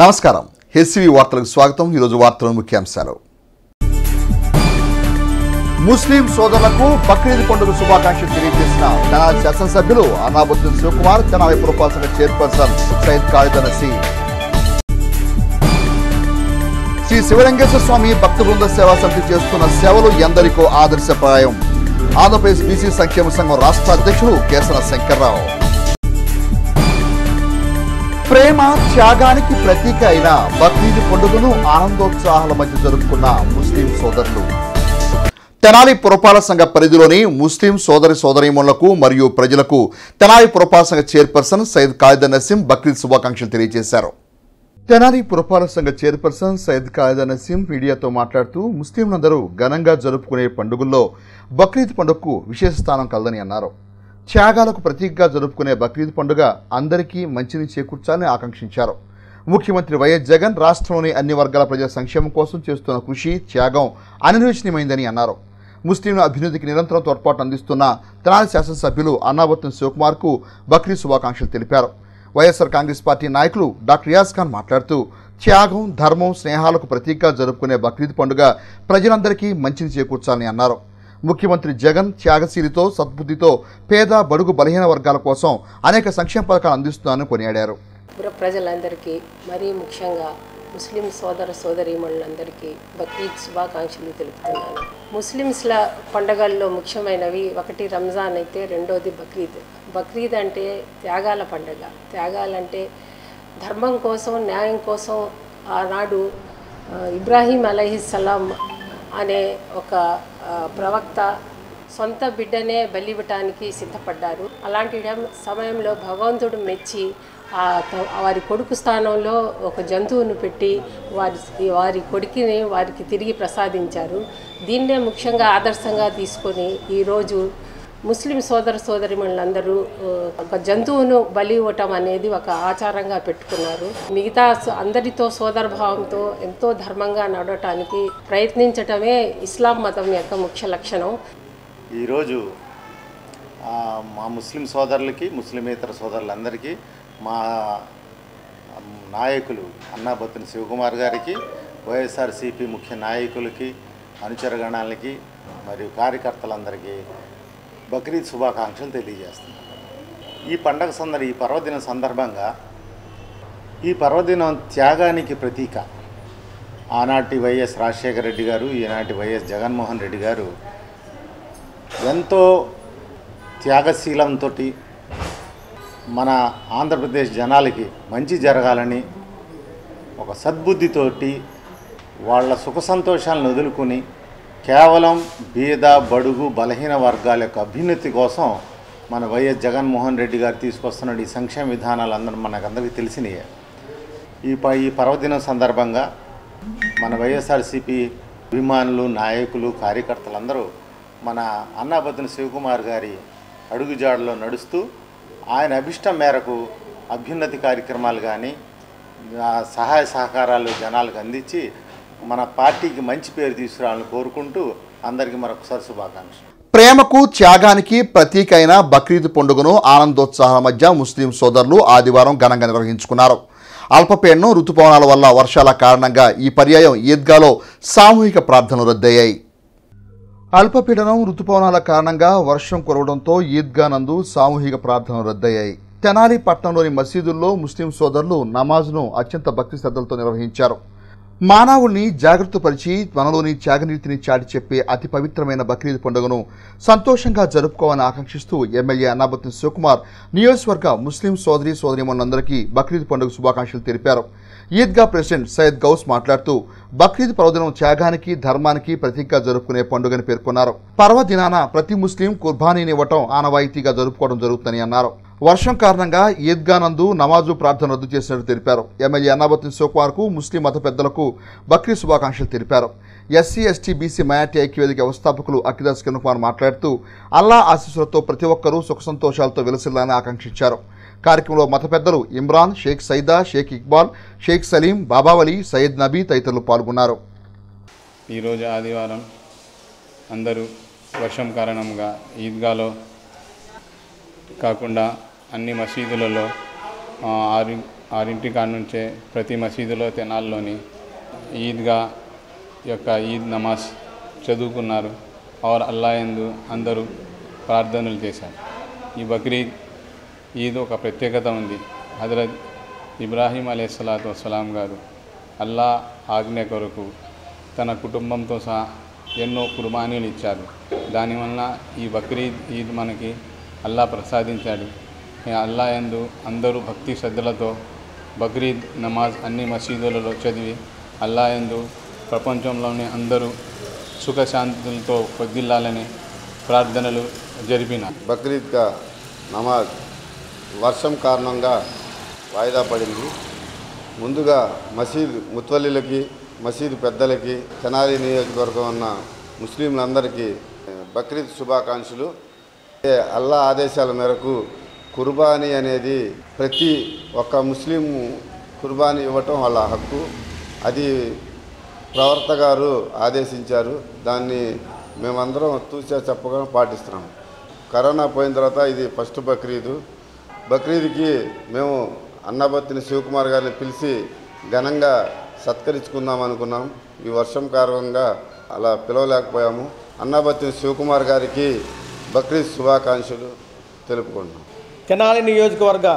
నమస్కారం. హెచ్సివి వార్తలకు స్వాగతం. ఈరోజు వార్తల ముఖ్యాంశాలు. ముస్లిం సోదరులకు బక్రీద్ పండుగ శుభాకాంక్షలు తెలియజేసిన తెనాలి శాసనసభ్యులు అనాబుద్దీన్ శివకుమార్ తెనాలి పురపాలక చైర్పర్సన్ సైద్ ఖాళిద్ శ్రీ శివలింగేశ్వర స్వామి భక్త బృంద సేవా సమితి చేస్తున్న సేవలు ఎందరికో ఆదర్శప్రాయం. ఆంధ్రప్రదేశ్ బీసీ సంక్షేమ సంఘం రాష్ట్ర అధ్యక్షుడు కేసన శంకర్రావు. ప్రేమ త్యాగానికి ప్రతీక అయిన బక్రీద్ పండుగను ఆనందోత్సాహాల మధ్య జరుపుకున్న ముస్లిం సోదరులు. తెనాలి పురపాలక సంఘ పరిధిలోని ముస్లిం సోదరి సోదరీమణులకు మరియు ప్రజలకు తెనాలి పురపాలక సంఘ చైర్పర్సన్ సయ్యద్ ఖాలిద్ నసీం బక్రీద్ శుభాకాంక్షలు తెలియజేశారు. తెనాలి పురపాలక సంఘ చైర్పర్సన్ సయ్యద్ ఖాలిద్ నసీం మీడియాతో మాట్లాడుతూ ముస్లింలందరూ ఘనంగా జరుపుకునే పండుగల్లో బక్రీద్ పండుగకు విశేష స్థానం కలదని అన్నారు. త్యాగాలకు ప్రతీకగా జరుపుకునే బక్రీద్ పండుగ అందరికీ మంచిని చేకూర్చాలని ఆకాంక్షించారు. ముఖ్యమంత్రి వైఎస్ జగన్ రాష్ట్రంలోని అన్ని వర్గాల ప్రజల సంక్షేమం కోసం చేస్తున్న కృషి త్యాగం అనిర్వచనీయమైందని అన్నారు. ముస్లింల అభివృద్ధికి నిరంతరం తోడ్పాటు అందిస్తున్న తెనాలి శాసనసభ్యులు అన్నాబత్తున్ శివకుమార్కు బక్రీద్ శుభాకాంక్షలు తెలిపారు. వైఎస్ఆర్ కాంగ్రెస్ పార్టీ నాయకులు డాక్టర్ రియాజ్ ఖాన్ మాట్లాడుతూ త్యాగం ధర్మం స్నేహాలకు ప్రతీకగా జరుపుకునే బక్రీద్ పండుగ ప్రజలందరికీ మంచిని చేకూర్చాలని అన్నారు. ముఖ్యమంత్రి జగన్ త్యాగశీలితో సద్బుద్ధితో పేద బడుగు బలహీన వర్గాల కోసం అనేక సంక్షేమ పథకాలు అందిస్తున్నారని కొనియాడారు. ప్రజలందరికీ మరీ ముఖ్యంగా ముస్లిం సోదర సోదరీమణులందరికీ బక్రీద్ శుభాకాంక్షలు తెలుపుతున్నాను. ముస్లిమ్స్ల పండగల్లో ముఖ్యమైనవి ఒకటి రంజాన్ అయితే రెండోది బక్రీద్. బక్రీద్ అంటే త్యాగాల పండగ. త్యాగాలంటే ధర్మం కోసం న్యాయం కోసం ఆనాడు ఆ, ఇబ్రాహీం అలహిస్సలాం అనే ఒక ప్రవక్త సొంత బిడ్డనే బలివ్వటానికి సిద్ధపడ్డారు. అలాంటి సమయంలో భగవంతుడు మెచ్చి వారి కొడుకు స్థానంలో ఒక జంతువును పెట్టి వారి వారి కొడుకుని వారికి తిరిగి ప్రసాదించారు. దీన్నే ముఖ్యంగా ఆదర్శంగా తీసుకొని ఈరోజు ముస్లిం సోదర సోదరిమణులందరూ ఒక జంతువును బలి ఇవ్వటం అనేది ఒక ఆచారంగా పెట్టుకున్నారు. మిగతా అందరితో సోదరభావంతో ఎంతో ధర్మంగా నడవటానికి ప్రయత్నించటమే ఇస్లాం మతం యొక్క ముఖ్య లక్షణం. ఈరోజు మా ముస్లిం సోదరులకి ముస్లిమేతర సోదరులందరికీ మా నాయకులు అన్నాబత్తుని శివకుమార్ గారికి వైఎస్ఆర్సీపీ ముఖ్య నాయకులకి అనుచరగణాలకి మరియు కార్యకర్తలందరికీ బక్రీద్ శుభాకాంక్షలు తెలియజేస్తున్నాను ఈ పండగ సందర్భ ఈ పర్వదినం సందర్భంగా ఈ పర్వదినం త్యాగానికి ప్రతీక. ఆనాటి వైఎస్ రాజశేఖర రెడ్డి గారు ఈనాటి వైఎస్ జగన్మోహన్ రెడ్డి గారు ఎంతో త్యాగశీలంతో మన ఆంధ్రప్రదేశ్ జనాలకి మంచి జరగాలని ఒక సద్బుద్ధితోటి వాళ్ళ సుఖ సంతోషాలను వదులుకుని కేవలం బీద బడుగు బలహీన వర్గాల యొక్క అభ్యున్నతి కోసం మన వైఎస్ జగన్మోహన్ రెడ్డి గారు తీసుకొస్తున్న ఈ సంక్షేమ విధానాలు అందరూ మనకందరికీ తెలిసినయే. ఈ ప ఈ పర్వదినం సందర్భంగా మన వైఎస్ఆర్సీపీ అభిమానులు నాయకులు కార్యకర్తలందరూ మన అన్నాబద్దున శివకుమార్ గారి అడుగుజాడలో నడుస్తూ ఆయన అభిష్టం మేరకు అభ్యున్నతి కార్యక్రమాలు కానీ సహాయ సహకారాలు జనాలకు అందించి మన పార్టీకి మంచి పేరు తీసుకురావాలని కోరుకుంటూ అందరికీ మరొకసారి శుభాకాంక్షలు. ప్రేమకు త్యాగానికి ప్రతీక అయిన బక్రీద్ పండుగను ఆనందోత్సాహాల మధ్య ముస్లిం సోదరులు ఆదివారం ఘనంగా నిర్వహించుకున్నారు. అల్పపీడనం ఋతుపవనాల వల్ల వర్షాల కారణంగా ఈ పర్యాయం ఈద్గాలో సామూహిక ప్రార్థనలు రద్దయ్యాయి. అల్పపీడనం ఋతుపవనాల కారణంగా వర్షం కురవడంతో ఈద్గా నందు సామూహిక ప్రార్థనలు రద్దయ్యాయి. తెనాలి పట్టణంలోని మసీదుల్లో ముస్లిం సోదరులు నమాజ్ను అత్యంత భక్తి శ్రద్ధలతో నిర్వహించారు. మానవుల్ని జాగ్రత్తపరిచి మనలోని త్యాగనీతిని చాటి చెప్పే అతి పవిత్రమైన బక్రీద్ పండుగను సంతోషంగా జరుపుకోవాలని ఆకాంక్షిస్తూ ఎమ్మెల్యే అన్నాబత్తిన శివకుమార్ నియోజకవర్గ ముస్లిం సోదరి సోదరిమణులందరికీ బక్రీద్ పండుగ శుభాకాంక్షలు తెలిపారు. ఈద్గా ప్రెసిడెంట్ సయ్యద్ గౌస్ మాట్లాడుతూ బక్రీద్ పర్వదినం త్యాగానికి ధర్మానికి ప్రతీకగా జరుపుకునే పండుగని పేర్కొన్నారు. పర్వదినాన ప్రతి ముస్లిం కుర్బానీనివ్వటం ఆనవాయితీగా జరుపుకోవడం జరుగుతుందని అన్నారు. వర్షం కారణంగా ఈద్గానందు నమాజు ప్రార్థన రద్దు చేసినట్టు తెలిపారు. ఎమ్మెల్యే అన్నాబత్తిన శివకుమార్కు ముస్లిం మత పెద్దలకు బక్రీద్ శుభాకాంక్షలు తెలిపారు. ఎస్సీ ఎస్టీ బీసీ మైనార్టీ ఐక్యవేదిక వ్యవస్థాపకులు అఖిదాస్ కిరణ్ కుమార్ మాట్లాడుతూ అల్లా ఆశీస్సులతో ప్రతి ఒక్కరూ సుఖ సంతోషాలతో వెలసిల్లాలని ఆకాంక్షించారు. కార్యక్రమంలో మత పెద్దలు ఇమ్రాన్ షేక్ సైదా షేక్ ఇక్బాల్ షేక్ సలీం బాబావలి సయ్యద్ నబీ తదితరులు పాల్గొన్నారు. ఈరోజు ఆదివారం అందరూ వర్షం కారణంగా ఈద్గాలో కాకుండా అన్ని మసీదులలో ఆరి ఆరింటి కాడ నుంచే ప్రతి మసీదులో తెనాల్లోని ఈద్గా యొక్క ఈద్ నమాజ్ చదువుకున్నారు. ఆర్ అల్లా ఎందు అందరూ ప్రార్థనలు చేశారు. ఈ బక్రీద్ ఈద్ ఒక ప్రత్యేకత ఉంది. హజరత్ ఇబ్రాహీం అలైహిస్సలాతు వసలాం గారు అల్లా ఆజ్ఞ కొరకు తన కుటుంబంతో సహా ఎన్నో కుర్బానీలు ఇచ్చారు. దానివల్ల ఈ బక్రీద్ ఈద్ మనకి అల్లా ప్రసాదించాడు. అల్లా ఎందు అందరూ భక్తి శ్రద్ధలతో బక్రీద్ నమాజ్ అన్ని మసీదులలో చదివి అల్లా ఎందు ప్రపంచంలోని అందరూ సుఖశాంతులతో పొద్దిల్లాలని ప్రార్థనలు జరిపిన బక్రీద్ కా నమాజ్ వర్షం కారణంగా వాయిదా పడింది. ముందుగా మసీద్ ముత్వల్లిలకి మసీదు పెద్దలకి తెనాలి నియోజకవర్గం ఉన్న ముస్లింలందరికీ బక్రీద్ శుభాకాంక్షలు. ఏ, అల్లా ఆదేశాల మేరకు కుర్బానీ అనేది ప్రతి ఒక్క ముస్లిం కుర్బానీ ఇవ్వటం వాళ్ళ హక్కు. అది ప్రవర్త గారు ఆదేశించారు. దాన్ని మేమందరం తూచా చెప్పగా పాటిస్తున్నాం. కరోనా పోయిన తర్వాత ఇది ఫస్ట్ బక్రీదు. బక్రీద్కి మేము అన్నబత్తిని శివకుమార్ గారిని పిలిచి ఘనంగా సత్కరించుకుందాం అనుకున్నాం. ఈ వర్షం కారణంగా అలా పిలవలేకపోయాము. అన్నబత్తిని శివకుమార్ గారికి బక్రీద్ శుభాకాంక్షలు తెలుపుకుంటున్నాం. తెనాలి నియోజకవర్గ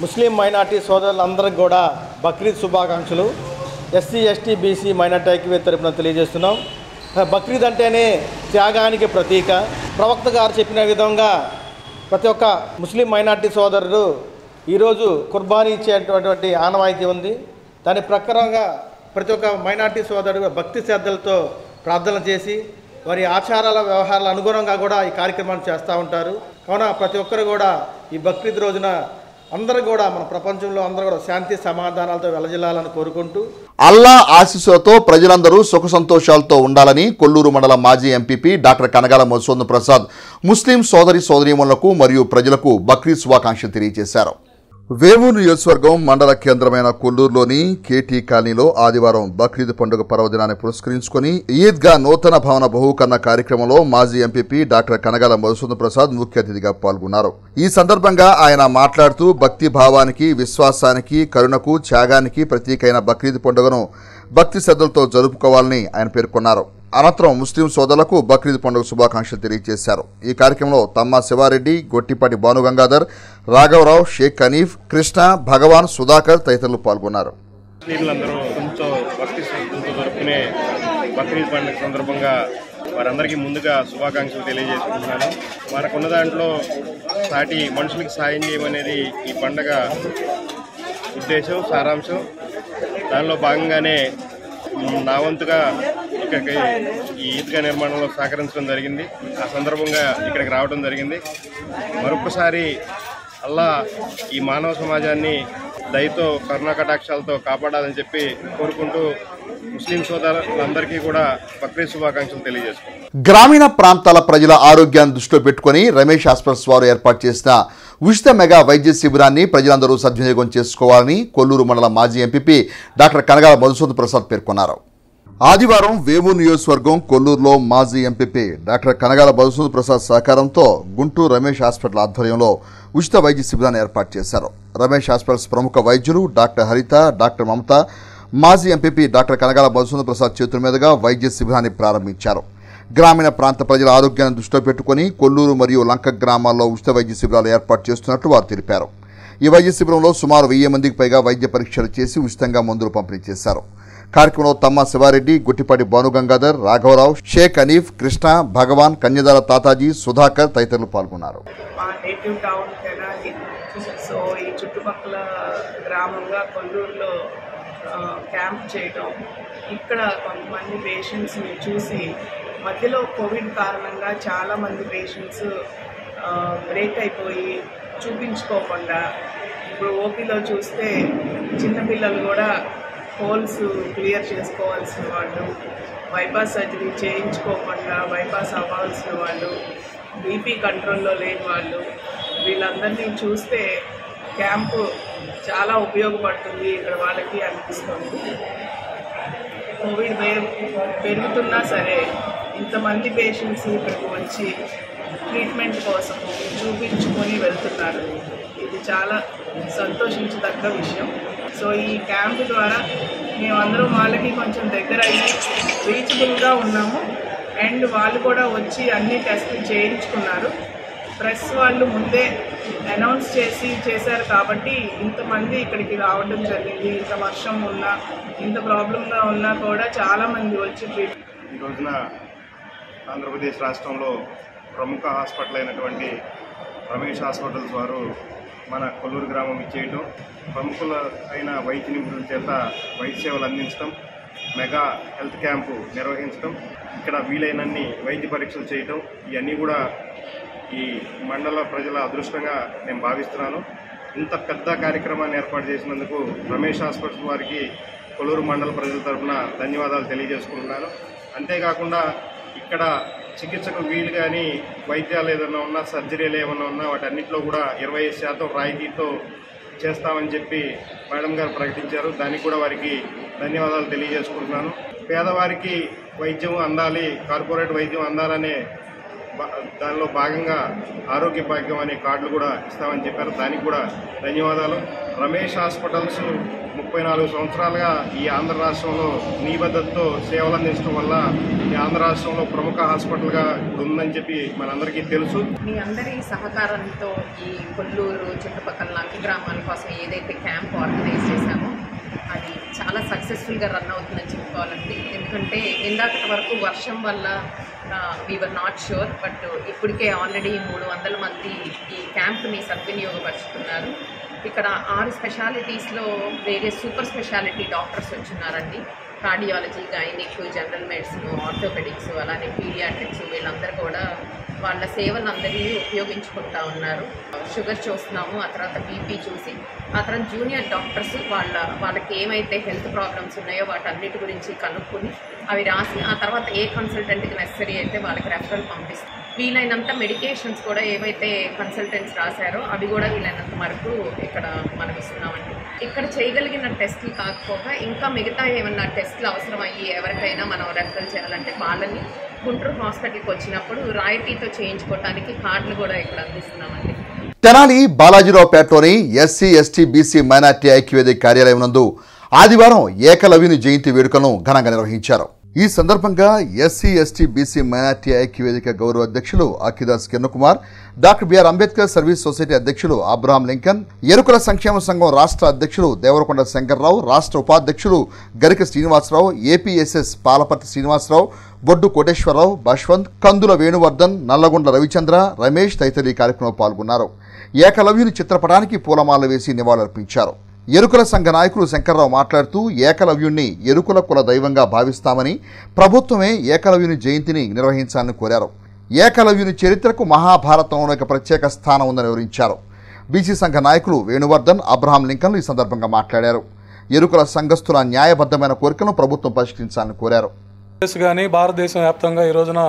ముస్లిం మైనార్టీ సోదరులందరికీ కూడా బక్రీద్ శుభాకాంక్షలు. ఎస్సీ ఎస్టీ బీసీ మైనార్టీ ఐక్యవేద తరపున తెలియజేస్తున్నాం. బక్రీద్ అంటేనే త్యాగానికి ప్రతీక. ప్రవక్త గారు చెప్పిన విధంగా ప్రతి ఒక్క ముస్లిం మైనార్టీ సోదరుడు ఈరోజు కుర్బానీ ఇచ్చేటటువంటి ఆనవాయితీ ఉంది. దాని ప్రకారంగా ప్రతి ఒక్క మైనార్టీ సోదరుడు భక్తి శ్రద్ధలతో ప్రార్థన చేసి వారి ఆచారాల వ్యవహారాల అనుగుణంగా కూడా ఈ కార్యక్రమాన్ని చేస్తూ ఉంటారు. కావున ప్రతి ఒక్కరు కూడా ఈ బక్రీద్ రోజున అందరూ కూడా మన ప్రపంచంలో అందరూ కూడా శాంతి సమాధానాలతో వెలజిల్లాలని కోరుకుంటూ అల్లా ఆశీస్సులతో ప్రజలందరూ సుఖ సంతోషాలతో ఉండాలని కొల్లూరు మండల మాజీ MPP doctor Kanagala Madhusudan Prasad Muslim సోదరి సోదరీమణులకు మరియు ప్రజలకు బక్రీద్ శుభాకాంక్షలు తెలియజేశారు. వేమూరు నియోజకవర్గం మండల కేంద్రమైన కొల్లూరులోని కేటీ కాలనీలో ఆదివారం బక్రీద్ పండుగ పర్వదినాన్ని పురస్కరించుకుని ఈద్గా నూతన భవన బహుకరణ కార్యక్రమంలో మాజీ ఎంపీపీ డాక్టర్ కనగాల మధుసూదన్ ప్రసాద్ ముఖ్య అతిథిగా పాల్గొన్నారు. ఈ సందర్భంగా ఆయన మాట్లాడుతూ భక్తి భావానికి విశ్వాసానికి కరుణకు త్యాగానికి ప్రతీకైన బక్రీద్ పండుగను భక్తి శ్రద్ధలతో జరుపుకోవాలని ఆయన పేర్కొన్నారు. అనంతరం ముస్లిం సోదరులకు బక్రీద్ పండుగ శుభాకాంక్షలు తెలియజేశారు. ఈ కార్యక్రమంలో తమ్మ శివారెడ్డి గొట్టిపాటి భానుగంగాధర్ రాఘవరావు షేక్ హనీఫ్ కృష్ణ భగవాన్ సుధాకర్ తదితరులు పాల్గొన్నారు. ముస్లింలందరూ భక్తి శ్రద్ధలతో జరుపుకునే బక్రీద్ పండుగ సందర్భంగా వారందరికీ ముందుగా శుభాకాంక్షలు తెలియజేసుకుంటున్నాను. మనకున్న దాంట్లో సాటి మనుషులకి సాయం చేయమనేది ఈ పండగ ఉద్దేశం సారాంశం. దానిలో భాగంగానే నా వంతుగా ఇక్కడికి ఈ ఈద్గా నిర్మాణంలో సహకరించడం జరిగింది. ఆ సందర్భంగా ఇక్కడికి రావడం జరిగింది. మరొకసారి అల్లా ఈ మానవ సమాజాన్ని దయతో కరుణాకటాక్షాలతో కాపాడాలని చెప్పి కోరుకుంటూ ముస్లిం సోదరులందరికీ కూడా బక్రీద్ శుభాకాంక్షలు తెలియజేసుకుంటాను గ్రామీణ ప్రాంతాల ప్రజల ఆరోగ్యాన్ని దృష్టిలో పెట్టుకుని రమేష్ హాస్పిటల్స్ వారు ఏర్పాటు చేసిన ఉచిత మెగా వైద్య శిబిరాన్ని ప్రజలందరూ సద్వినియోగం చేసుకోవాలని కొల్లూరు మండల మాజీ ఎంపీపీ డాక్టర్ కనగాల మధుసూదన్ ప్రసాద్ పేర్కొన్నారు. ఆదివారం వేమూరు నియోజకవర్గం కొల్లూరులో మాజీ ఎంపీపీ డాక్టర్ కనగాల మధుసూదన్ ప్రసాద్ సహకారంతో గుంటూరు రమేష్ హాస్పిటల్ ఆధ్వర్యంలో ఉచిత వైద్య శిబిరాన్ని ఏర్పాటు చేశారు. రమేష్ హాస్పిటల్స్ ప్రముఖ వైద్యులు డాక్టర్ హరిత డాక్టర్ మమత మాజీ ఎంపీపీ డాక్టర్ కనగాల మధుసూదన్ ప్రసాద్ చేతుల మీదుగా వైద్య శిబిరాన్ని ప్రారంభించారు. గ్రామీణ ప్రాంత ప్రజల ఆరోగ్యాన్ని దృష్టిలో పెట్టుకుని కొల్లూరు మరియు లంక గ్రామాల్లో ఉచిత వైద్య శిబిరాలు ఏర్పాటు చేస్తున్నట్లు వారు తెలిపారు. ఈ వైద్య శిబిరంలో సుమారు వెయ్యి మందికి పైగా వైద్య పరీక్షలు చేసి ఉచితంగా మందులు పంపిణీ చేశారు. కార్యక్రమంలో తమ్మ శివారెడ్డి గుట్టిపాటి భానుగంగాధర్ రాఘవరావు షేక్ అనీఫ్ కృష్ణ భగవాన్ కన్యదాల తాతాజీ సుధాకర్ తదితరులు పాల్గొన్నారు. సో ఈ చుట్టుపక్కల గ్రామంగా కొల్లూరులో క్యాంప్ చేయటం ఇక్కడ కొంతమంది పేషెంట్స్ని చూసి మధ్యలో కోవిడ్ కారణంగా చాలామంది పేషెంట్స్ బ్రేక్ అయిపోయి చూపించుకోకుండా ఇప్పుడు ఓపీలో చూస్తే చిన్నపిల్లలు కూడా హోల్స్ క్లియర్ చేసుకోవాల్సిన వాళ్ళు బైపాస్ సర్జరీ చేయించుకోకుండా బైపాస్ అవ్వాల్సిన వాళ్ళు బీపీ కంట్రోల్లో లేని వాళ్ళు వీళ్ళందరినీ చూస్తే క్యాంపు చాలా ఉపయోగపడుతుంది ఇక్కడ వాళ్ళకి అనిపిస్తుంది. కోవిడ్ పెరుగుతున్నా సరే ఇంతమంది పేషెంట్స్ ఇక్కడికి వచ్చి ట్రీట్మెంట్ కోసం చూపించుకొని వెళ్తున్నారు. ఇది చాలా సంతోషించదగ్గ విషయం. సో ఈ క్యాంప్ ద్వారా మేమందరం వాళ్ళకి కొంచెం దగ్గర అయ్యి రీచబుల్గా ఉన్నాము. అండ్ వాళ్ళు కూడా వచ్చి అన్ని టెస్టులు చేయించుకున్నారు. ప్రెస్ వాళ్ళు ముందే అనౌన్స్ చేసి చేశారు కాబట్టి ఇంతమంది ఇక్కడికి రావడం జరిగింది. ఇంత వర్షం ఉన్నా ఇంత ప్రాబ్లంగా ఉన్నా కూడా చాలామంది వచ్చి ట్రీట్ ఈ రోజున ఆంధ్రప్రదేశ్ రాష్ట్రంలో ప్రముఖ హాస్పిటల్ అయినటువంటి రమేష్ హాస్పిటల్స్ వారు మన కొల్లూరు గ్రామం ఇచ్చేయటం. ప్రముఖుల అయిన వైద్య నిపుణుల చేత వైద్య సేవలు అందించడం మెగా హెల్త్ క్యాంపు నిర్వహించడం ఇక్కడ వీలైనన్ని వైద్య పరీక్షలు చేయటం ఇవన్నీ కూడా ఈ మండల ప్రజల అదృష్టంగా నేను భావిస్తున్నాను. ఇంత పెద్ద కార్యక్రమాన్ని ఏర్పాటు చేసినందుకు రమేష్ హాస్పిటల్ వారికి కొల్లూరు మండల ప్రజల తరఫున ధన్యవాదాలు తెలియజేసుకుంటున్నాను. అంతేకాకుండా ఇక్కడ చికిత్సకు వీలు కానీ వైద్యాలు ఏదైనా ఉన్నా సర్జరీలు ఏమైనా ఉన్నా వాటన్నిటిలో కూడా ఇరవై ఐదు శాతం రాయితీతో చేస్తామని చెప్పి మేడం గారు ప్రకటించారు. దానికి కూడా వారికి ధన్యవాదాలు తెలియజేసుకుంటున్నాను. పేదవారికి వైద్యం అందాలి కార్పొరేట్ వైద్యం అందాలనే దానిలో భాగంగా ఆరోగ్య భాగ్యం అనే కార్డులు కూడా ఇస్తామని చెప్పారు. దానికి కూడా ధన్యవాదాలు. రమేష్ హాస్పిటల్స్ ముప్పై నాలుగు సంవత్సరాలుగా ఈ ఆంధ్ర రాష్ట్రంలో నిబద్ధతతో సేవలు అందించడం వల్ల ఈ ఆంధ్ర రాష్ట్రంలో ప్రముఖ హాస్పిటల్గా ఉందని చెప్పి మనందరికీ తెలుసు. మీ అందరి సహకారంతో ఈ కొల్లూరు చుట్టుపక్కల లాంటి గ్రామాల కోసం ఏదైతే క్యాంప్ ఆర్గనైజ్ చేశామో అది చాలా సక్సెస్ఫుల్గా రన్ అవుతుందని చెప్పుకోవాలండి. ఎందుకంటే ఇందాకటి వరకు వర్షం వల్ల we are not sure but ఇప్పటికే ఆల్రెడీ మూడు వందల మంది ఈ క్యాంప్ని సద్వినియోగపరుచుకున్నారు. ఇక్కడ ఆరు స్పెషాలిటీస్లో వేరే super speciality doctors వచ్చున్నారండి. Cardiology gynaec general medicine orthopaedics అలానే పీడియాట్రిక్స్ వీళ్ళందరూ కూడా వాళ్ళ సేవలు అందరినీ ఉపయోగించుకుంటా ఉన్నారు. షుగర్ చూస్తున్నాము ఆ తర్వాత బీపీ చూసి ఆ తర్వాత జూనియర్ డాక్టర్స్ వాళ్ళ వాళ్ళకి ఏమైతే హెల్త్ ప్రాబ్లమ్స్ ఉన్నాయో వాటన్నిటి గురించి కనుక్కొని అవి రాసి ఆ తర్వాత ఏ కన్సల్టెంట్కి నెసరీ అయితే వాళ్ళకి రెఫరల్ పంపిస్తాం. వీలైనంత మెడికేషన్స్ కూడా ఏవైతే కన్సల్టెంట్స్ రాశారో అవి కూడా వీలైనంత వరకు ఇక్కడ మనం ఇస్తున్నామండి. ఇక్కడ చేయగలిగిన టెస్ట్లు కాకపోగా ఇంకా మిగతా ఏమన్నా టెస్ట్లు అవసరం అయ్యి ఎవరికైనా మనం రెఫరల్ చేయాలంటే వాళ్ళని గుంటూరు హాస్పిటల్కి వచ్చినప్పుడు రాయితీతో చేయించుకోవడానికి కార్డులు కూడా ఇక్కడ అందిస్తున్నామండి. తెనాలి బాలాజీరావుపేటలోని ఎస్సీ ఎస్టీ బీసీ మైనార్టీ ఐక్యవేది కార్యాలయం నందు ఆదివారం ఏకలవ్యుని జయంతి వేడుకలను ఘనంగా నిర్వహించారు. ఈ సందర్భంగా ఎస్సీ ఎస్టీ బీసీ మైనార్టీ ఐక్యవేదిక గౌరవ అధ్యక్షులు Akhidas Kiranakumar doctor B R Ambedkar service society అధ్యక్షులు అబ్రహాం లింకన్ ఎరుకల సంక్షేమ సంఘం రాష్ట్ర అధ్యక్షులు దేవరకొండ శంకర్రావు రాష్ట్ర ఉపాధ్యక్షులు గరిక శ్రీనివాసరావు ఏపీఎస్ఎస్ పాలపర్తి శ్రీనివాసరావు బొడ్డు కోటేశ్వరరావు బశ్వంత్ కందుల వేణువర్ధన్ నల్లగొండ రవిచంద్ర రమేష్ తదితరులు ఈ కార్యక్రమంలో పాల్గొన్నారు. ఏకలవ్యుని చిత్రపటానికి పూలమాల వేసి నివాళులర్పించారు. ఎరుకుల సంఘ నాయకులు శంకర్రావు మాట్లాడుతూ ఏకలవ్యుణ్ణి ఎరుకుల కుల దైవంగా భావిస్తామని ప్రభుత్వమే ఏకలవ్యుని జయంతిని నిర్వహించాలని కోరారు. ఏకలవ్యుని చరిత్రకు మహాభారతంలో ఒక ప్రత్యేక స్థానం ఉందని వివరించారు. బీసీ సంఘ నాయకులు వేణువర్ధన్ అబ్రహాం లింకన్లు ఈ సందర్భంగా మాట్లాడారు. ఎరుకుల సంఘస్థుల న్యాయబద్ధమైన కోరికను ప్రభుత్వం పరిష్కరించాలని కోరారు. కానీ భారతదేశం వ్యాప్తంగా ఈ రోజున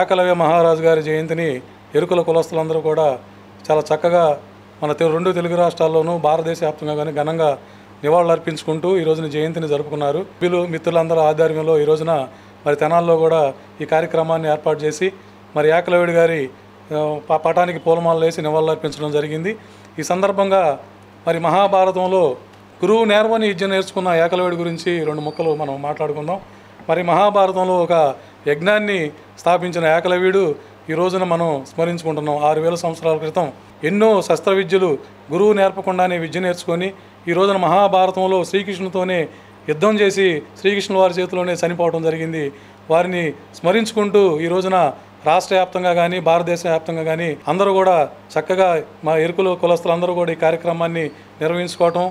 ఏకలవ్య మహారాజు గారి జయంతిని ఎరుకుల కులస్తులందరూ కూడా చాలా చక్కగా మన రెండు తెలుగు రాష్ట్రాల్లోనూ భారతదేశ వ్యాప్తంగా కానీ ఘనంగా నివాళులర్పించుకుంటూ ఈ రోజున జయంతిని జరుపుకున్నారు. వీళ్ళు మిత్రులందరూ ఆధ్వర్యంలో ఈ రోజున మరి తెనాల్లో కూడా ఈ కార్యక్రమాన్ని ఏర్పాటు చేసి మరి ఏకలవిడి గారి పటానికి పూలమాలలు వేసి నివాళులర్పించడం జరిగింది. ఈ సందర్భంగా మరి మహాభారతంలో గురువు నేర్వని విద్య నేర్చుకున్న ఏకలవ్యుడి గురించి రెండు ముక్కలు మనం మాట్లాడుకుందాం. మరి మహాభారతంలో ఒక యజ్ఞాన్ని స్థాపించిన ఏకలవీడు ఈ రోజున మనం స్మరించుకుంటున్నాం. ఆరు వేల సంవత్సరాల క్రితం ఎన్నో శస్త్ర విద్యలు గురువు నేర్పకుండానే విద్య నేర్చుకొని ఈ రోజున మహాభారతంలో శ్రీకృష్ణుతోనే యుద్ధం చేసి శ్రీకృష్ణుల వారి చేతిలోనే చనిపోవడం జరిగింది. వారిని స్మరించుకుంటూ ఈ రోజున రాష్ట్ర వ్యాప్తంగా కానీ భారతదేశ వ్యాప్తంగా కానీ అందరూ కూడా చక్కగా మా ఎరుకుల కులస్తులందరూ కూడా ఈ కార్యక్రమాన్ని నిర్వహించుకోవటం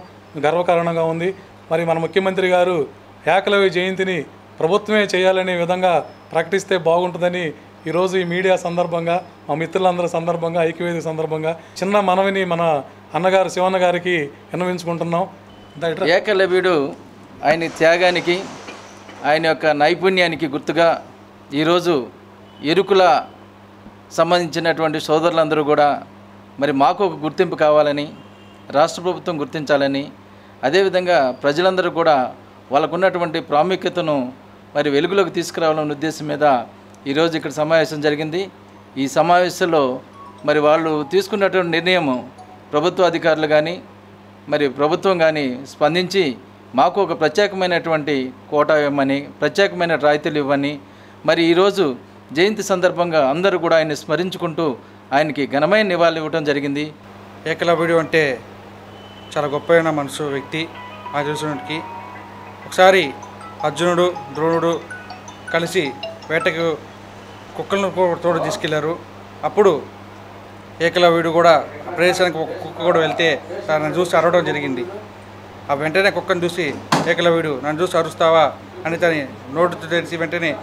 గర్వకారణంగా ఉంది. మరి మన ముఖ్యమంత్రి గారు ఏకలవ్య జయంతిని ప్రభుత్వమే చేయాలనే విధంగా ప్రకటిస్తే బాగుంటుందని ఈరోజు ఈ మీడియా సందర్భంగా మా మిత్రులందరి సందర్భంగా ఐక్యవేది సందర్భంగా చిన్న మనవిని మన అన్నగారు శివన్న గారికి విన్నవించుకుంటున్నాం. ఏకలవ్యుడు ఆయన త్యాగానికి ఆయన యొక్క నైపుణ్యానికి గుర్తుగా ఈరోజు ఎరుకుల సంబంధించినటువంటి సోదరులందరూ కూడా మరి మాకు ఒక గుర్తింపు కావాలని రాష్ట్ర ప్రభుత్వం గుర్తించాలని అదేవిధంగా ప్రజలందరూ కూడా వాళ్ళకున్నటువంటి ప్రాముఖ్యతను మరి వెలుగులోకి తీసుకురావాలనే ఉద్దేశం మీద ఈరోజు ఇక్కడ సమావేశం జరిగింది. ఈ సమావేశంలో మరి వాళ్ళు తీసుకున్నటువంటి నిర్ణయం ప్రభుత్వ అధికారులు కానీ మరి ప్రభుత్వం కానీ స్పందించి మాకు ఒక ప్రత్యేకమైనటువంటి కోటా ఇవ్వమని ప్రత్యేకమైన రాయితీలు ఇవ్వని మరి ఈరోజు జయంతి సందర్భంగా అందరూ కూడా ఆయన్ని స్మరించుకుంటూ ఆయనకి ఘనమైన నివాళులు ఇవ్వడం జరిగింది. ఏకలవ్యుడు అంటే చాలా గొప్పైన మనసు వ్యక్తి. నాకు తెలిసినకి ఒకసారి అర్జునుడు ద్రోణుడు కలిసి వేటకు కుక్కలను తోడు తీసుకెళ్ళారు. అప్పుడు ఏకలవ్యుడు కూడా ప్రదేశానికి ఒక కుక్క కూడా వెళ్తే నన్ను చూసి అరవడం జరిగింది. ఆ వెంటనే కుక్కను చూసి ఏకలవ్యుడు నన్ను చూసి అరుస్తావా? అని తన నోటుతో తెరిచి వెంటనే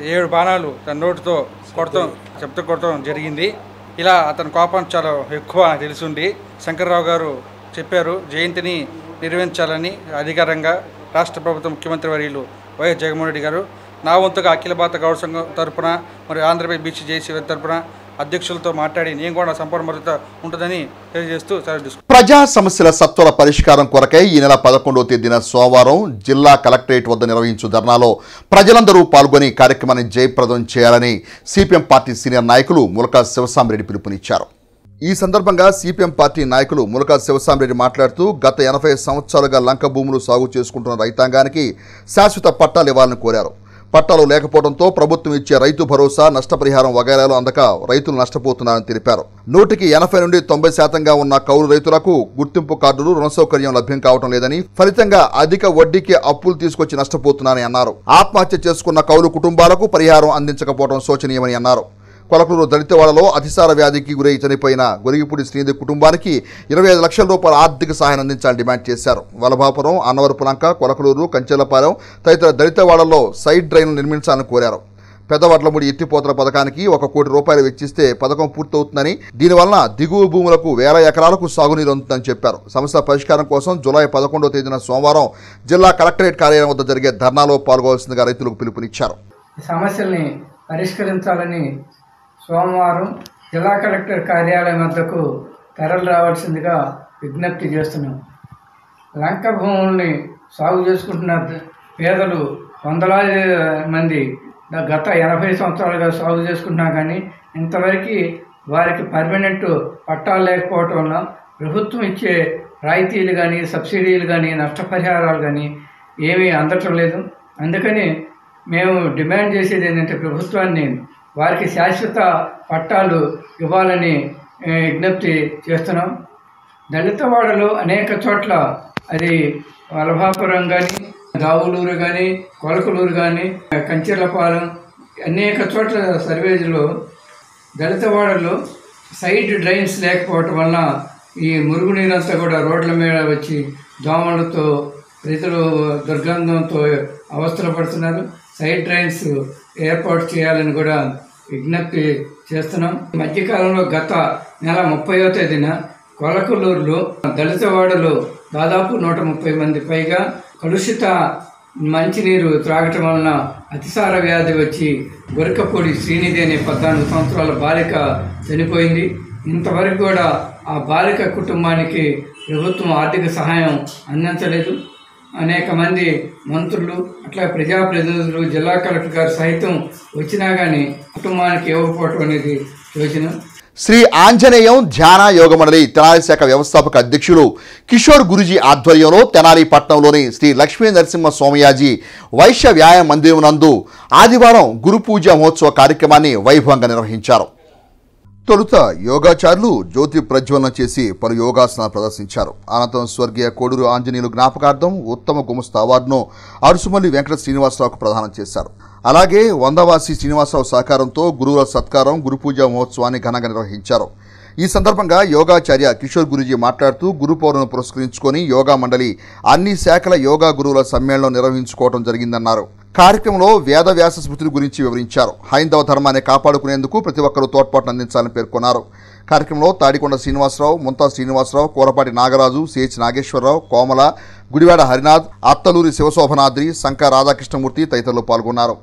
ఏడు బాణాలు తన నోటుతో కొడతాం చెప్తూ కొడతాం జరిగింది. ఇలా అతని కోపం చాలా ఎక్కువ తెలిసింది. శంకర్రావు గారు చెప్పారు జయంతిని నిర్వహించాలని అధికారంగా రాష్ట్ర ప్రభుత్వ ముఖ్యమంత్రి వర్యులు వైఎస్ జగన్మోహన్ రెడ్డి గారు నా వంతుగా అఖిల భారత గౌరవ సంఘం తరపున మరియు ఆంధ్రప్రదేశ్ బీసీ జేసీ తరఫున అధ్యక్షులతో మాట్లాడి నేను కూడా సంపూర్ణ మద్దతు ఉంటుందని తెలియజేస్తూ ప్రజా సమస్యల సత్వర పరిష్కారం కొరకై ఈ నెల పదకొండవ తేదీన సోమవారం జిల్లా కలెక్టరేట్ వద్ద నిర్వహించు ధర్నాలో ప్రజలందరూ పాల్గొని కార్యక్రమాన్ని జయప్రదం చేయాలని సిపిఎం పార్టీ సీనియర్ నాయకులు ములకా శివసామిరెడ్డి పిలుపునిచ్చారు. ఈ సందర్భంగా సిపిఎం పార్టీ నాయకులు ములకా శివసామిరెడ్డి మాట్లాడుతూ గత ఎనభై సంవత్సరాలుగా లంక భూములు సాగు చేసుకుంటున్న రైతాంగానికి శాశ్వత పట్టాలు ఇవ్వాలని కోరారు. పట్టాలు లేకపోవడంతో ప్రభుత్వం ఇచ్చే రైతు భరోసా నష్టపరిహారం వగైరాలు అందక రైతులు నష్టపోతున్నారని తెలిపారు. నూటికి ఎనభై నుండి తొంభై శాతంగా ఉన్న కౌలు రైతులకు గుర్తింపు కార్డులు రుణ సౌకర్యం లభ్యం కావటం లేదని ఫలితంగా అధిక వడ్డీకి అప్పులు తీసుకొచ్చి నష్టపోతున్నారని అన్నారు. ఆత్మహత్య చేసుకున్న కౌలు కుటుంబాలకు పరిహారం అందించకపోవడం శోచనీయమని అన్నారు. కొలకలూరు దళితవాడలో అతిసార వ్యాధికి గురై చనిపోయిన గొరిగిపూడి శ్రీనిధి కుటుంబానికి ఇరవై ఐదు లక్షల రూపాయల ఆర్థిక సహాయం అందించాలని డిమాండ్ చేశారు. వలభాపురం అన్నవరపులంక కొలకలూరు కంచెలపాలెం తదితర దళితవాడల్లో సైడ్ డ్రైన్లు నిర్మించాలని కోరారు. పెద్దవడ్లముడి ఎత్తిపోతల పథకానికి ఒక కోటి రూపాయలు వెచ్చిస్తే పథకం పూర్తవుతుందని దీనివలన దిగువ భూములకు వేల ఎకరాలకు సాగునీరు అందుతుందని చెప్పారు. సమస్య పరిష్కారం కోసం జూలై పదకొండవ తేదీన సోమవారం జిల్లా కలెక్టరేట్ కార్యాలయం వద్ద జరిగే ధర్నాలో పాల్గొవలసిందిగా రైతులకు పిలుపునిచ్చారు. సమస్యల్ని పరిష్కరించాలని సోమవారం జిల్లా కలెక్టర్ కార్యాలయం వద్దకు తరలి రావాల్సిందిగా విజ్ఞప్తి చేస్తున్నాం. లంక భూముల్ని సాగు చేసుకుంటున్న పేదలు వందలాది మంది గత ఎనభై సంవత్సరాలుగా సాగు చేసుకుంటున్నా కానీ ఇంతవరకు వారికి పర్మనెంట్ పట్టాలు లేకపోవటం వల్ల ప్రభుత్వం ఇచ్చే రాయితీలు కానీ సబ్సిడీలు కానీ నష్టపరిహారాలు కానీ ఏమీ అందటం లేదు. అందుకని మేము డిమాండ్ చేసేది ఏంటంటే ప్రభుత్వాన్ని వారికి శాశ్వత పట్టాలు ఇవ్వాలని విజ్ఞప్తి చేస్తున్నాం. దళితవాడలో అనేక చోట్ల అది వలభాపురం కానీ దావులూరు కానీ కొలకలూరు కానీ కంచెలపాలెం అనేక చోట్ల సర్వేజ్లో దళితవాడలో సైడ్ డ్రైన్స్ లేకపోవటం వలన ఈ మురుగునీరంతా కూడా రోడ్ల మీద వచ్చి దోమలతో ప్రజలు దుర్గంధంతో అవస్థలు పడుతున్నారు. సైడ్ డ్రైన్స్ ఏర్పాటు చేయాలని కూడా విజ్ఞప్తి చేస్తున్నాం. ఈ మధ్యకాలంలో గత నెల ముప్పైవ తేదీన కొలకలూరులో దళితవాడలో దాదాపు నూట ముప్పై మంది పైగా కలుషిత మంచినీరు త్రాగటం వలన అతిసార వ్యాధి వచ్చి గొరకపూడి శ్రీనిధి అనే పద్నాలుగు సంవత్సరాల బాలిక చనిపోయింది. ఇంతవరకు కూడా ఆ బాలిక కుటుంబానికి ప్రభుత్వం ఆర్థిక సహాయం అందించలేదు. అనేక మంది మంత్రులు అట్లా ప్రజాప్రతినిధులు జిల్లా కలెక్టర్ గారు సైతం వచ్చినా కానీ కుటుంబానికి ఇవ్వకపోవటం అనేది యోచన శ్రీ ఆంజనేయం ధ్యాన యోగ మండలి తెనాలి శాఖ వ్యవస్థాపక అధ్యక్షులు కిషోర్ గురుజీ ఆధ్వర్యంలో తెనాలి పట్టణంలోని శ్రీ లక్ష్మీ నరసింహ స్వామియాజీ వైశ్య వ్యాయామ మందిరం నందు ఆదివారం గురు పూజ మహోత్సవ కార్యక్రమాన్ని వైభవంగా నిర్వహించారు. తొలుత యోగాచారులు జ్యోతి ప్రజ్వలన చేసి పలు యోగాసనాలు ప్రదర్శించారు. అనంతరం స్వర్గీయ కోడూరు ఆంజనేయులు జ్ఞాపకార్థం ఉత్తమ గుమస్త అవార్డును అరుసుమల్లి వెంకట శ్రీనివాసరావుకు ప్రదానం చేశారు. అలాగే వందవాసి శ్రీనివాసరావు సహకారంతో గురువుల సత్కారం గురుపూజ మహోత్సవాన్ని ఘనంగా నిర్వహించారు. ఈ సందర్భంగా యోగాచార్య కిషోర్ గురుజీ మాట్లాడుతూ గురు పౌరును పురస్కరించుకొని యోగా మండలి అన్ని శాఖల యోగా గురువుల సమ్మేళనం నిర్వహించుకోవడం జరిగిందన్నారు. కార్యక్రమంలో వేద వ్యాస స్మృతుల గురించి వివరించారు. హైందవ ధర్మాన్ని కాపాడుకునేందుకు ప్రతి ఒక్కరూ తోడ్పాటును అందించాలని పేర్కొన్నారు. కార్యక్రమంలో తాడికొండ శ్రీనివాసరావు ముంతా శ్రీనివాసరావు కూరపాటి నాగరాజు సిహెచ్ నాగేశ్వరరావు కోమల గుడివాడ హరినాథ్ అత్తలూరి శివశోభనాద్రి శంకర రాధాకృష్ణమూర్తి తదితరులు పాల్గొన్నారు.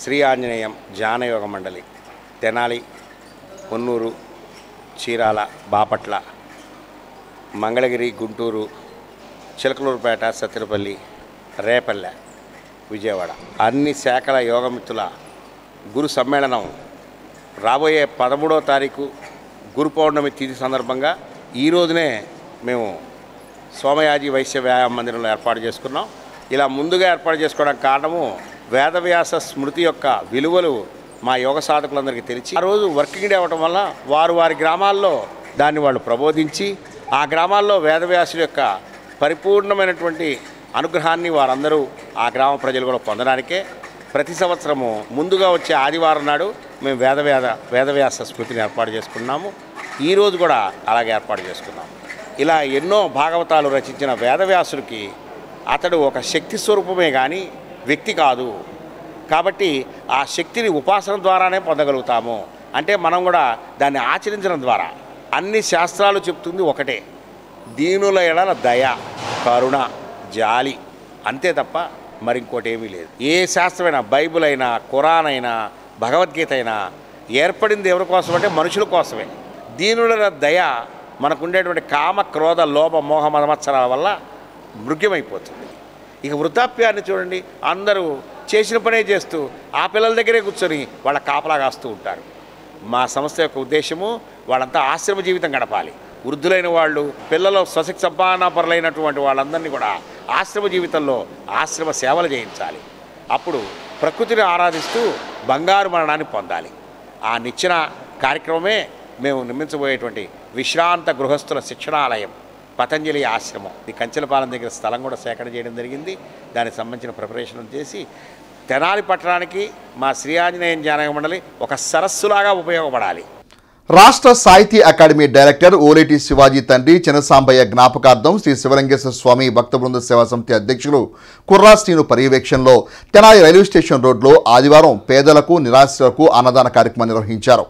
శ్రీ ఆంజనేయం జానయోగ మండలి తెనాలి కొన్నూరు చీరాల బాపట్ల మంగళగిరి గుంటూరు చిలకలూరుపేట సత్తిరపల్లి రేపల్లె. విజయవాడ. అన్ని శాఖల యోగమిత్రుల గురు సమ్మేళనం రాబోయే పదమూడో తారీఖు గురు పౌర్ణమి తిథి సందర్భంగా ఈ రోజునే మేము సోమయాజి వైశ్య వ్యాయామ మందిరంలో ఏర్పాటు చేసుకున్నాం. ఇలా ముందుగా ఏర్పాటు చేసుకోవడానికి కారణము వేదవ్యాస స్మృతి యొక్క విలువలు మా యోగ సాధకులందరికీ తెలిసి ఆ రోజు వర్కింగ్ డే అవ్వటం వల్ల వారు వారి గ్రామాల్లో దాన్ని వాళ్ళు ప్రబోధించి ఆ గ్రామాల్లో వేదవ్యాసుల యొక్క పరిపూర్ణమైనటువంటి అనుగ్రహాన్ని వారందరూ ఆ గ్రామ ప్రజలు కూడా పొందడానికే ప్రతి సంవత్సరము ముందుగా వచ్చే ఆదివారం నాడు మేము వేదవేద వేదవ్యాస స్మృతిని ఏర్పాటు చేసుకున్నాము. ఈరోజు కూడా అలాగే ఏర్పాటు చేసుకున్నాము. ఇలా ఎన్నో భాగవతాలు రచించిన వేదవ్యాసుడికి అతడు ఒక శక్తి స్వరూపమే కానీ వ్యక్తి కాదు. కాబట్టి ఆ శక్తిని ఉపాసన ద్వారానే పొందగలుగుతాము. అంటే మనం కూడా దాన్ని ఆచరించడం ద్వారా అన్ని శాస్త్రాలు చెప్తుంది ఒకటే. దీనుల ఎడల దయ కరుణ జాలి. అంతే తప్ప మరింకోటి ఏమీ లేదు. ఏ శాస్త్రమైనా బైబిల్ అయినా ఖురాన్ అయినా భగవద్గీత అయినా ఏర్పడింది ఎవరి కోసం అంటే మనుషుల కోసమే. దీనుల దయ మనకుండేటువంటి కామ క్రోధ లోభ మోహ మదమత్సరాల వల్ల మృగ్యమైపోతుంది. ఇక వృద్ధాప్యాన్ని చూడండి. అందరూ చేసిన పనే చేస్తూ ఆ పిల్లల దగ్గరే కూర్చొని వాళ్ళ కాపలా కాస్తూ ఉంటారు. మా సంస్థ యొక్క ఉద్దేశము వాళ్ళంతా ఆశ్రమ జీవితం గడపాలి. వృద్ధులైన వాళ్ళు పిల్లలు స్వశక్తి సంపాదనాపరులైనటువంటి వాళ్ళందరినీ కూడా ఆశ్రమ జీవితంలో ఆశ్రమ సేవలు చేయించాలి. అప్పుడు ప్రకృతిని ఆరాధిస్తూ బంగారు మరణాన్ని పొందాలి. ఆ నిచ్చిన కార్యక్రమమే మేము నిర్మించబోయేటువంటి విశ్రాంత గృహస్థుల శిక్షణాలయం పతంజలి ఆశ్రమం. ఈ కంచెలపాలెం దగ్గర స్థలం కూడా సేకరణ చేయడం జరిగింది. దానికి సంబంధించిన ప్రిపరేషన్ చేసి తెనాలి పట్టణానికి మా శ్రీ ఆంజనేయం జానక మండలి ఒక సరస్సులాగా ఉపయోగపడాలి. రాష్ట్ర సాహితీ అకాడమీ డైరెక్టర్ ఓలేటి శివాజీ తండ్రి చినసాంబయ్య జ్ఞాపకార్థం శ్రీ శివలింగేశ్వర స్వామి భక్త బృంద సేవా సమితి అధ్యక్షులు కుర్రా శ్రీను పర్యవేక్షణలో తెనాలి రైల్వే స్టేషన్ రోడ్లో ఆదివారం పేదలకు నిరాశ్రులకు అన్నదాన కార్యక్రమం నిర్వహించారు.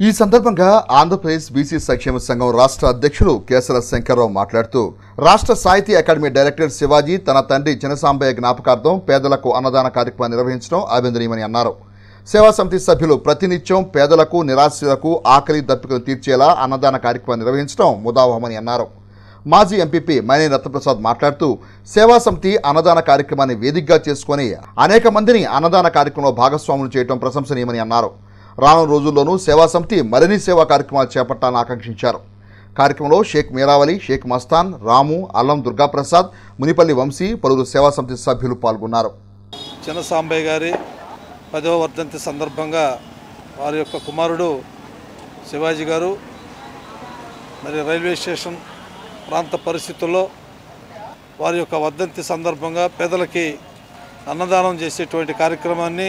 ఈ సందర్భంగా ఆంధ్రప్రదేశ్ బీసీ సంక్షేమ సంఘం రాష్ట్ర అధ్యక్షులు కేసర శంకర్రావు మాట్లాడుతూ రాష్ట్ర సాహితీ అకాడమీ డైరెక్టర్ శివాజీ తన తండ్రి చినసాంబయ్య జ్ఞాపకార్థం పేదలకు అన్నదాన కార్యక్రమం నిర్వహించడం అభినందనీయమని అన్నారు. సేవా సమితి సభ్యులు ప్రతినిత్యం పేదలకు నిరాశ్రులకు ఆకలి దప్పికలు తీర్చేలా అన్నదాన కార్యక్రమం నిర్వహించడం ముదావహమని అన్నారు. మాజీ ఎంపీపీ మైనే రత్నప్రసాద్ మాట్లాడుతూ సేవా సమితి అన్నదాన కార్యక్రమాన్ని వేదికగా చేసుకుని అనేక మందిని అన్నదాన కార్యక్రమంలో భాగస్వాములు చేయడం ప్రశంసనీయమని అన్నారు. రానున్న రోజుల్లోనూ సేవా సమితి మరిన్ని సేవా కార్యక్రమాలు చేపట్టాలని ఆకాంక్షించారు. కార్యక్రమంలో షేక్ మీరావలి షేక్ మస్తాన్ రాము అల్లం దుర్గాప్రసాద్ మునిపల్లి వంశీ పలువురు సేవా సమితి సభ్యులు పాల్గొన్నారు. చిన్నసాంబయ్య గారి పదవ వర్ధంతి సందర్భంగా వారి యొక్క కుమారుడు శివాజీ గారు మరి రైల్వే స్టేషన్ ప్రాంత పరిస్థితుల్లో వారి యొక్క వర్ధంతి సందర్భంగా పేదలకి అన్నదానం చేసేటువంటి కార్యక్రమాన్ని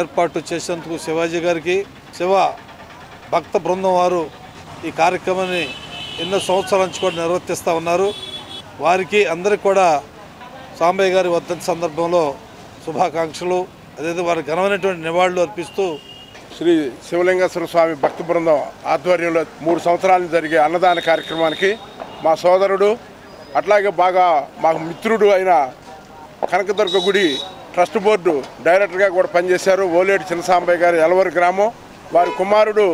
ఏర్పాటు చేసేందుకు శివాజీ గారికి శివ భక్త బృందం వారు ఈ కార్యక్రమాన్ని ఎన్నో సంవత్సరాల నుంచి కూడా నిర్వర్తిస్తూ ఉన్నారు. వారికి అందరికీ కూడా సాంబయ్య గారి వర్ధంతి సందర్భంలో శుభాకాంక్షలు. అదేవిధంగా వారికి ఘనమైనటువంటి నివాళులు అర్పిస్తూ శ్రీ శివలింగేశ్వర స్వామి భక్త బృందం ఆధ్వర్యంలో మూడు సంవత్సరాలు జరిగే అన్నదాన కార్యక్రమానికి మా సోదరుడు అట్లాగే బాగా మాకు మిత్రుడు అయిన కనకదుర్గ గుడి ట్రస్ట్ బోర్డు డైరెక్టర్గా కూడా పనిచేశారు. ఓలేటి చిన్నసాంబయ్య గారి ఎలవరి గ్రామం. వారి కుమారుడు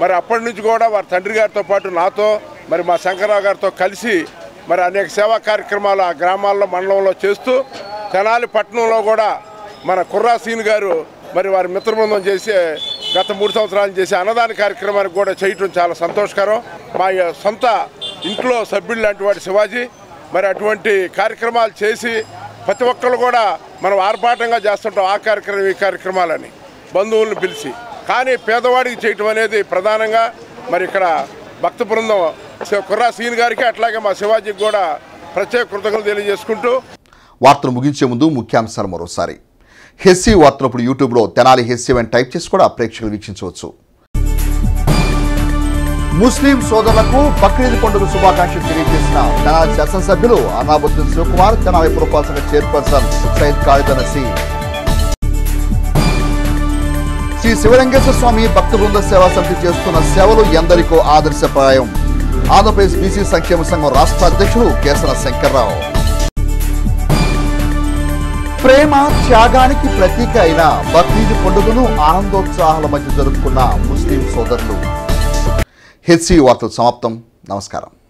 మరి అప్పటి నుంచి కూడా వారి తండ్రి గారితో పాటు నాతో మరి మా శంకరరావు గారితో కలిసి మరి అనేక సేవా కార్యక్రమాలు ఆ గ్రామాల్లో మండలంలో చేస్తూ తెనాలి పట్టణంలో కూడా మన కుర్రా సీన్ గారు మరి వారి మిత్రబృందం చేసే గత మూడు సంవత్సరాలు చేసే అన్నదాన కార్యక్రమానికి కూడా చేయటం చాలా సంతోషకరం. మా సొంత ఇంట్లో సభ్యులు లాంటి వాడు శివాజీ. మరి అటువంటి కార్యక్రమాలు చేసి ప్రతి ఒక్కరు కూడా మనం ఆర్భాటంగా చేస్తుంటాం ఆ కార్యక్రమం ఈ కార్యక్రమాలని. బంధువులను పిలిచి. కానీ పేదవాడికి చేయటం అనేది ప్రధానంగా మరి ఇక్కడ భక్త బృందం కుర్రా సీన్ గారికి అట్లాగే మా శివాజీకి కూడా ప్రత్యేక కృతజ్ఞతలు తెలియజేసుకుంటూ. వార్తలు ముగించే ముందు ముఖ్యాంశాలు మరోసారి. హెస్సీ వార్తలు ఇప్పుడు యూట్యూబ్లో తెనాలి హెస్సీ అని టైప్ చేసి కూడా ప్రేక్షకులు వీక్షించవచ్చు. ముస్లిం సోదరులకు బక్రీద్ పండుగ శుభాకాంక్షలు తెలియజేసిన తెనాలి శాసనసభ్యులు అనాబుద్దీన్ శివకుమార్ తెనాలి పురపాలక చైర్పర్సన్ సైద్ కాళిదనసి శ్రీ శివలింగేశ్వర స్వామి భక్త బృంద సేవా సమితి చేస్తున్న సేవలు ఎందరికో ఆదర్శప్రాయం. ఆంధ్రప్రదేశ్ బీసీ సంక్షేమ సంఘం రాష్ట్ర అధ్యక్షుడు కేసర శంకర్రావు. ప్రేమ త్యాగానికి ప్రతీక అయిన బక్రీద్ పండుగను ఆనందోత్సాహాల మధ్య జరుపుకున్న ముస్లిం సోదరులు. హెచ్సి వార్తలు సమాప్తం. నమస్కారం.